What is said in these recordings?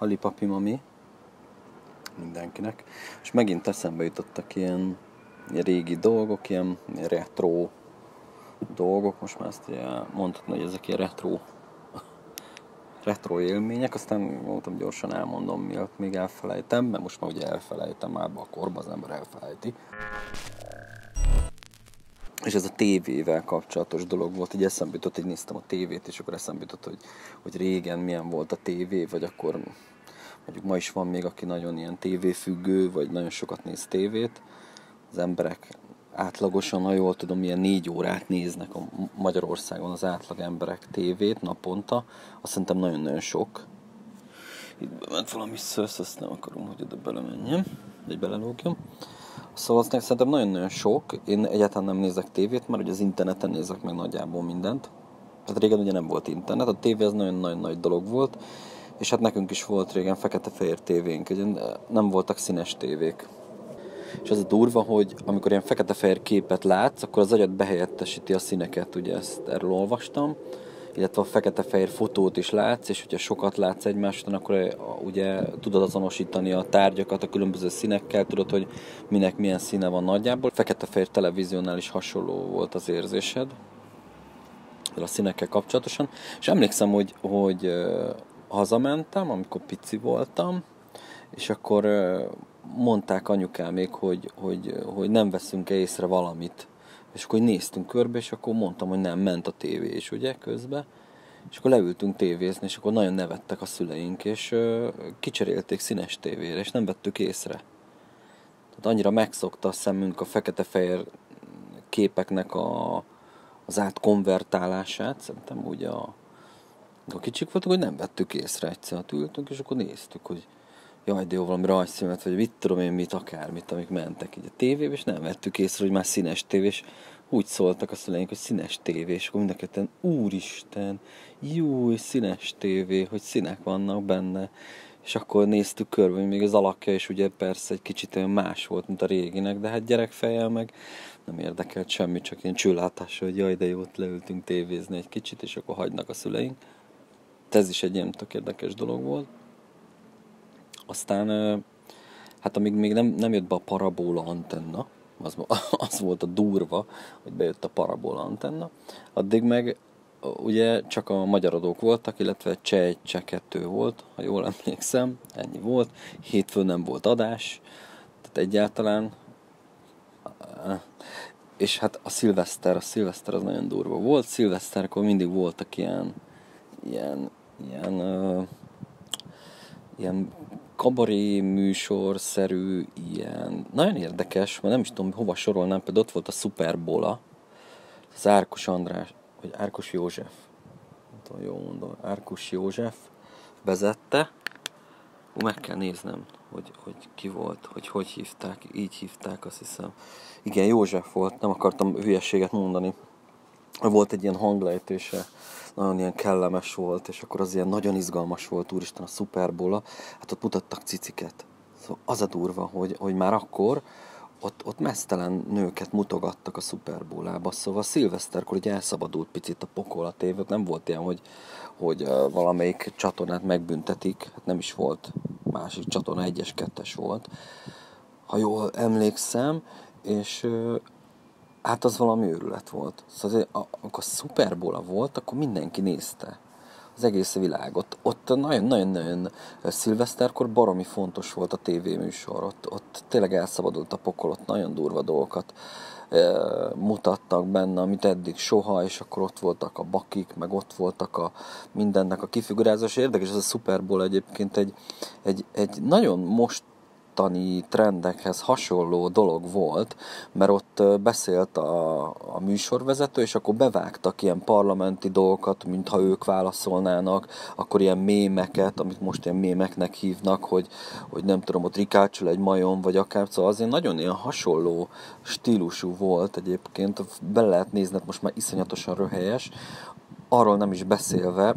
Halipapi mami mindenkinek. És megint eszembe jutottak ilyen, ilyen régi dolgok, ilyen, ilyen retro dolgok. Most már ezt mondhatni, hogy ezek ilyen retro retro élmények, aztán mondtam gyorsan elmondom, miatt még elfelejtem, mert most már ugye elfelejtem, már a korban az ember elfelejti. És ez a tévével kapcsolatos dolog volt, így eszembe jutott, hogy néztem a tévét, és akkor eszembe jutott, hogy, hogy régen milyen volt a tévé, vagy akkor mondjuk ma is van még, aki nagyon ilyen tévéfüggő, vagy nagyon sokat néz tévét. Az emberek átlagosan, ha jól tudom, ilyen négy órát néznek a Magyarországon az átlag emberek tévét naponta. Azt szerintem nagyon-nagyon sok. Itt bement valami szösz, azt nem akarom, hogy oda belemenjem, vagy belelógjam. Szóval azt szerintem nagyon-nagyon sok. Én egyáltalán nem nézek tévét, mert ugye az interneten nézek meg nagyjából mindent. Hát régen ugye nem volt internet, a tévé az nagyon-nagyon nagy dolog volt, és hát nekünk is volt régen fekete-fehér tévénk, ugye nem voltak színes tévék. És az a durva, hogy amikor ilyen fekete-fehér képet látsz, akkor az agyad behelyettesíti a színeket, ugye ezt erről olvastam, illetve a fekete-fehér fotót is látsz, és hogyha sokat látsz egymástól, akkor eh, ugye tudod azonosítani a tárgyakat a különböző színekkel, tudod, hogy minek milyen színe van nagyjából. Fekete-fehér televíziónál is hasonló volt az érzésed a színekkel kapcsolatosan, és emlékszem, hogy, hogy eh, hazamentem, amikor pici voltam, és akkor eh, mondták anyukámék, hogy, hogy, hogy nem veszünk -e észre valamit. És akkor néztünk körbe, és akkor mondtam, hogy nem, ment a tévé ugye, közbe. És akkor leültünk tévézni, és akkor nagyon nevettek a szüleink, és ö, kicserélték színes tévére, és nem vettük észre. Tehát annyira megszokta a szemünk a fekete-fehér képeknek a, az átkonvertálását, szerintem ugye a, a kicsik voltunk, hogy nem vettük észre egyszer, ültünk, és akkor néztük, hogy jaj, de jó, valami rajzfilmet, vagy mit tudom én, mit, akármit, amik mentek így a tévébe, és nem vettük észre, hogy már színes tévés. Úgy szóltak a szüleink, hogy színes tévé, és akkor mind úristen, jó, színes tévé, hogy színek vannak benne. És akkor néztük körbe, hogy még az alakja is ugye persze egy kicsit olyan más volt, mint a réginek, de hát gyerekfejjel meg nem érdekelt semmi, csak ilyen csőlátás, hogy jaj, de jó, leültünk tévézni egy kicsit, és akkor hagynak a szüleink. Ez is egy ilyen tök érdekes dolog volt. Aztán, hát amíg még nem, nem jött be a parabola antenna, az, az volt a durva, hogy bejött a parabola antenna, addig meg ugye csak a magyarodók voltak, illetve cseh, cseh kettő volt, ha jól emlékszem, ennyi volt. Hétfőn nem volt adás, tehát egyáltalán. És hát a szilveszter, a szilveszter az nagyon durva volt. Szilveszterkor mindig voltak ilyen, ilyen, ilyen, ilyen kabaré műsorszerű, ilyen, nagyon érdekes, mert nem is tudom, hova sorolnám, például ott volt a Superbola, az Árkus András, vagy Árkus József, nem tudom, jól mondom, Árkus József vezette, Ú, meg kell néznem, hogy, hogy ki volt, hogy hogy hívták, így hívták, azt hiszem. Igen, József volt, nem akartam hülyeséget mondani. Volt egy ilyen hanglejtése, nagyon ilyen kellemes volt, és akkor az ilyen nagyon izgalmas volt, úristen, a szuperbola, hát ott mutattak ciciket. Szóval az a durva, hogy, hogy már akkor ott, ott mesztelen nőket mutogattak a szuperbólába, szóval szilveszterkor ugye elszabadult picit a pokol a tévé, nem volt ilyen, hogy, hogy valamelyik csatornát megbüntetik, hát nem is volt, másik csatorna, egyes, kettes volt, ha jól emlékszem, és Hát az valami őrület volt. Szóval amikor Superbola volt, akkor mindenki nézte az egész világot. Ott nagyon-nagyon-nagyon szilveszterkor baromi fontos volt a tévéműsor. Ott, ott tényleg elszabadult a pokol, ott nagyon durva dolgokat e, mutattak benne, amit eddig soha, és akkor ott voltak a bakik, meg ott voltak a mindennek a kifigurázás. Érdekes, ez a Super Bowl egyébként egy, egy, egy nagyon most mostani trendekhez hasonló dolog volt, mert ott beszélt a, a műsorvezető, és akkor bevágtak ilyen parlamenti dolgokat, mintha ők válaszolnának, akkor ilyen mémeket, amit most ilyen mémeknek hívnak, hogy, hogy nem tudom, ott rikácsol egy majom, vagy akár, szóval azért nagyon ilyen hasonló stílusú volt egyébként, bele lehet nézni, hát most már iszonyatosan röhelyes, arról nem is beszélve,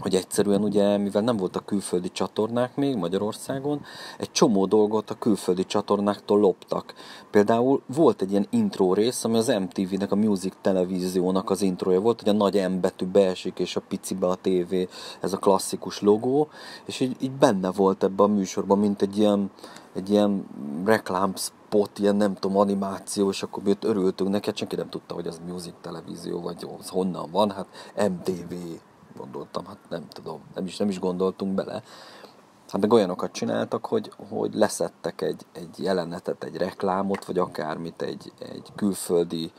hogy egyszerűen ugye, mivel nem voltak külföldi csatornák még Magyarországon, egy csomó dolgot a külföldi csatornáktól loptak. Például volt egy ilyen intro rész, ami az MTV-nek, a Music Televíziónak az introja volt, hogy a nagy M betű beesik, és a picibe a TV, ez a klasszikus logó, és így, így benne volt ebbe a műsorban, mint egy ilyen, egy ilyen reklám spot, ilyen nem tudom, animáció, és akkor mi ott örültünk neki, hát senki nem tudta, hogy az Music Televízió, vagy az honnan van, hát MTV gondoltam, hát nem tudom, nem is, nem is gondoltunk bele. Hát meg olyanokat csináltak, hogy, hogy leszettek egy, egy jelenetet, egy reklámot, vagy akármit egy, egy külföldi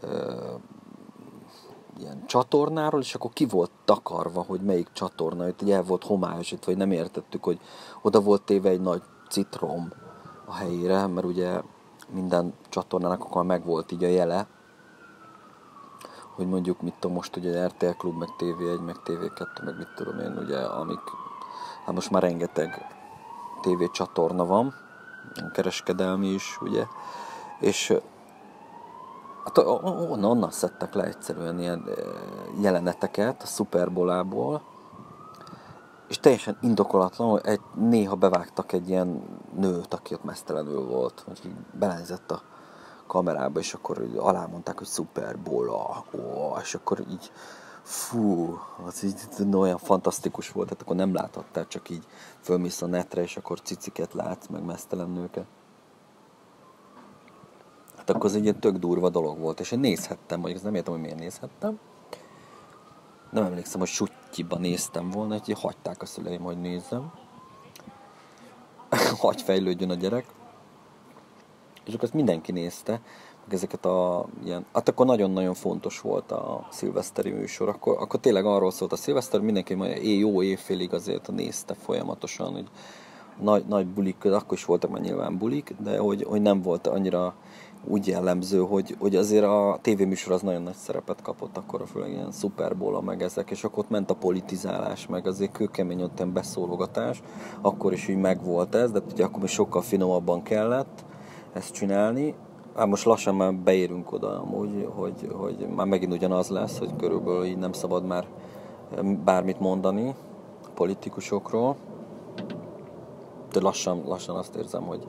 ö, ilyen csatornáról, és akkor ki volt takarva, hogy melyik csatorna, hogy el volt homályosítva, vagy nem értettük, hogy oda volt téve egy nagy citrom a helyére, mert ugye minden csatornának akkor meg volt így a jele, hogy mondjuk mit tudom most ugye RTL Klub, meg TV1, meg TV2, meg mit tudom én, ugye, amik, hát most már rengeteg TV csatorna van, kereskedelmi is, ugye, és hát onnan, onnan szedtek le egyszerűen ilyen jeleneteket a Superbolából, és teljesen indokolatlan, hogy egy, néha bevágtak egy ilyen nőt, aki ott mesztelenül volt, hogy belenzett a kamerába, és akkor alá mondták, hogy Super Bola, ó, és akkor így fú, az így olyan fantasztikus volt, tehát akkor nem láthattál, csak így fölmész a netre, és akkor ciciket látsz, meg mesztelen nőket. Hát akkor az egy ilyen tök durva dolog volt, és én nézhettem, vagy nem értem, hogy miért nézhettem. Nem emlékszem, hogy sutyiban néztem volna, hogy hagyták a szüleim, hogy nézzem. Hagy fejlődjön a gyerek és akkor ezt mindenki nézte, meg ezeket a ilyen, hát akkor nagyon-nagyon fontos volt a szilveszteri műsor, akkor, akkor tényleg arról szólt a szilveszter, mindenki majd éj, jó évfélig azért nézte folyamatosan, hogy nagy, nagy bulik, akkor is voltak már nyilván bulik, de hogy, hogy nem volt annyira úgy jellemző, hogy, hogy azért a tévéműsor az nagyon nagy szerepet kapott, akkor főleg ilyen szuperbola meg ezek, és akkor ott ment a politizálás, meg azért kőkemény ott beszólogatás, akkor is így megvolt ez, de ugye akkor még sokkal finomabban kellett, ezt csinálni. Hát most lassan már beérünk oda amúgy, hogy, hogy már megint ugyanaz lesz, hogy körülbelül így nem szabad már bármit mondani politikusokról. De lassan, lassan azt érzem, hogy,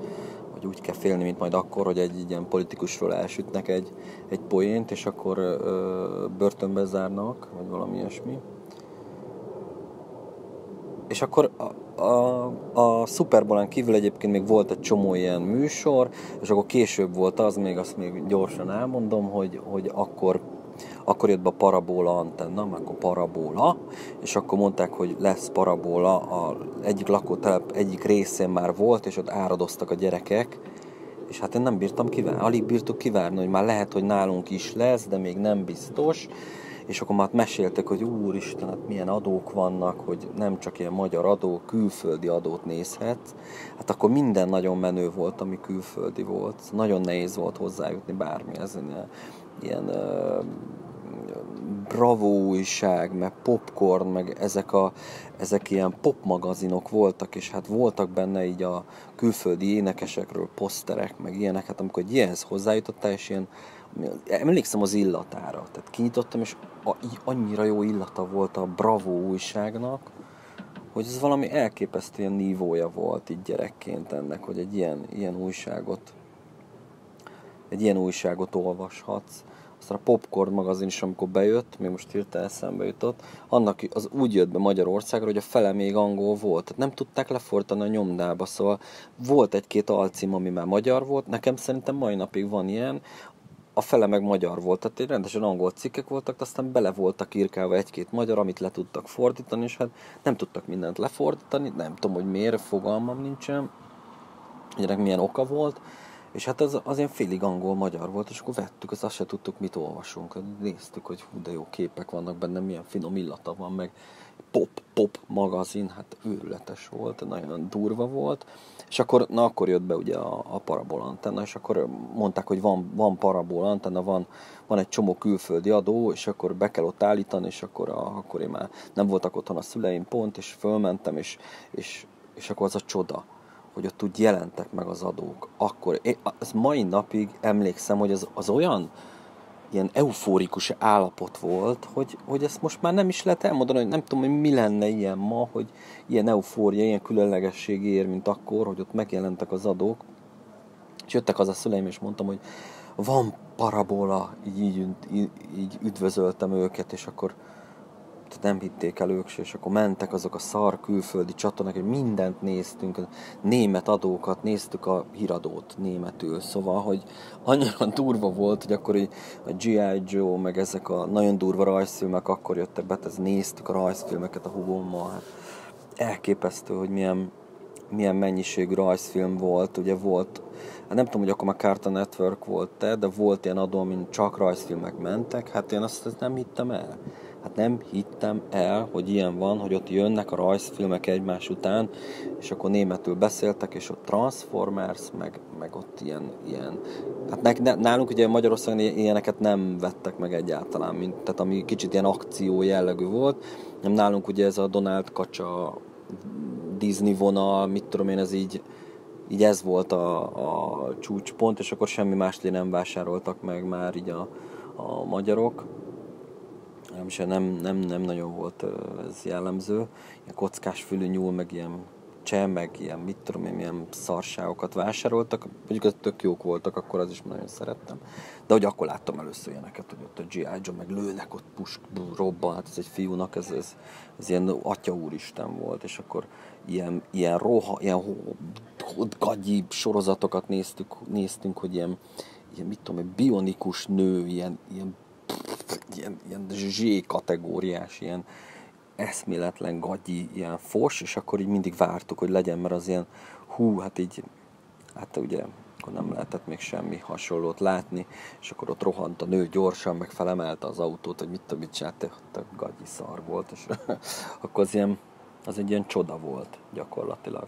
hogy úgy kell félni, mint majd akkor, hogy egy ilyen politikusról elsütnek egy, egy poént, és akkor ö, börtönbe zárnak, vagy valami ilyesmi. És akkor a, a Superbolán kívül egyébként még volt egy csomó ilyen műsor, és akkor később volt az, még azt még gyorsan elmondom, hogy, hogy akkor akkor jött be a parabóla antenna, meg a parabóla, és akkor mondták, hogy lesz parabóla, a egyik lakótelep egyik részén már volt, és ott áradoztak a gyerekek, és hát én nem bírtam kivárni, alig bírtuk kivárni, hogy már lehet, hogy nálunk is lesz, de még nem biztos, és akkor már meséltek, hogy úristen, hát milyen adók vannak, hogy nem csak ilyen magyar adó, külföldi adót nézhet. Hát akkor minden nagyon menő volt, ami külföldi volt. Nagyon nehéz volt hozzájutni bármihez. Ilyen, ilyen Bravo újság, meg Popcorn, meg ezek, a, ezek ilyen popmagazinok voltak, és hát voltak benne így a külföldi énekesekről poszterek, meg ilyenek, hát amikor egy ilyenhez hozzájutottál, és ilyen emlékszem az illatára, tehát kinyitottam, és a, annyira jó illata volt a Bravo újságnak, hogy ez valami elképesztően nívója volt így gyerekként ennek, hogy egy ilyen, ilyen újságot egy ilyen újságot olvashatsz. Aztán a Popcorn magazin is, amikor bejött, még most hirtelen eszembe jutott, annak az úgy jött be Magyarországra, hogy a fele még angol volt. Tehát nem tudták lefordítani a nyomdába, szóval volt egy-két alcím, ami már magyar volt. Nekem szerintem mai napig van ilyen, a fele meg magyar volt, tehát egy rendesen angol cikkek voltak, de aztán bele voltak írkálva egy-két magyar, amit le tudtak fordítani, és hát nem tudtak mindent lefordítani, nem tudom, hogy miért, fogalmam nincsen, hogy milyen oka volt, és hát az, az ilyen félig angol-magyar volt, és akkor vettük, azt, azt se tudtuk, mit olvasunk. Néztük, hogy hú, de jó képek vannak benne, milyen finom illata van, meg pop-pop magazin, hát őrületes volt, nagyon durva volt. És akkor, na akkor jött be ugye a, a parabol antenna, és akkor mondták, hogy van, van parabol antenna, van, van egy csomó külföldi adó, és akkor be kell ott állítani, és akkor, a, akkor én már nem voltak otthon a szüleim pont, és fölmentem, és, és, és akkor az a csoda, hogy ott úgy jelentek meg az adók. Akkor, én, az mai napig emlékszem, hogy az, az olyan, ilyen eufórikus állapot volt, hogy, hogy ezt most már nem is lehet elmondani, hogy nem tudom, hogy mi lenne ilyen ma, hogy ilyen eufória, ilyen különlegesség ér, mint akkor, hogy ott megjelentek az adók. És jöttek az a szüleim, és mondtam, hogy van parabola, így, így, így, üdvözöltem őket, és akkor nem hitték el ők és akkor mentek azok a szar külföldi csatornák, hogy mindent néztünk, német adókat, néztük a híradót németül, szóval, hogy annyira durva volt, hogy akkor így a G.I. Joe, meg ezek a nagyon durva rajzfilmek akkor jöttek be, ez néztük a rajzfilmeket a hugommal, hát elképesztő, hogy milyen, milyen mennyiségű rajzfilm volt, ugye volt, hát nem tudom, hogy akkor már Cartoon Network volt-e, de volt ilyen adó, amin csak rajzfilmek mentek, hát én azt, azt nem hittem el hát nem hittem el, hogy ilyen van, hogy ott jönnek a rajzfilmek egymás után, és akkor németül beszéltek, és ott Transformers, meg, meg ott ilyen, ilyen. Hát ne, nálunk ugye Magyarországon ilyeneket nem vettek meg egyáltalán, mint, tehát ami kicsit ilyen akció jellegű volt, nem nálunk ugye ez a Donald Kacsa Disney vonal, mit tudom én, ez így, így ez volt a, a csúcspont, és akkor semmi mást nem vásároltak meg már így a, a magyarok nem, nem, nem, nem nagyon volt ez jellemző. Ilyen kockás fülű nyúl, meg ilyen cseh, meg ilyen mit tudom én, milyen szarságokat vásároltak. Mondjuk az tök jók voltak, akkor az is nagyon szerettem. De hogy akkor láttam először ilyeneket, hogy ott a G.I. Joe meg lőnek, ott pusk, robban, hát ez egy fiúnak, ez, ez, ez ilyen atya úristen volt, és akkor ilyen, ilyen roha, ilyen gagyi sorozatokat néztük, néztünk, hogy ilyen, ilyen mit tudom, egy bionikus nő, ilyen, ilyen ilyen, ilyen Z kategóriás, ilyen eszméletlen gagyi, ilyen fos, és akkor így mindig vártuk, hogy legyen, mert az ilyen, hú, hát így, hát ugye akkor nem lehetett még semmi hasonlót látni, és akkor ott rohant a nő gyorsan, meg felemelte az autót, hogy mit tudom, mit csinált, a gagyi szar volt, és akkor az ilyen, az egy ilyen csoda volt gyakorlatilag.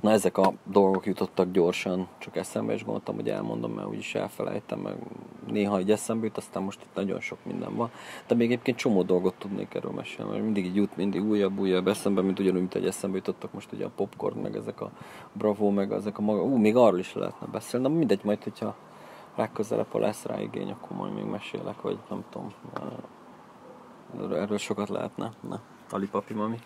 Na ezek a dolgok jutottak gyorsan, csak eszembe is gondoltam, hogy elmondom, mert úgyis elfelejtem, meg néha egy eszembe jut, aztán most itt nagyon sok minden van. De még egyébként csomó dolgot tudnék erről mesélni, mert mindig így jut, mindig újabb, újabb eszembe, mint ugyanúgy, mint egy eszembe jutottak most ugye a popcorn, meg ezek a bravo, meg ezek a maga, ú, még arról is lehetne beszélni, de mindegy, majd, hogyha legközelebb, ha lesz rá igény, akkor majd még mesélek, vagy nem tudom, erről sokat lehetne. Na, alipapi mami.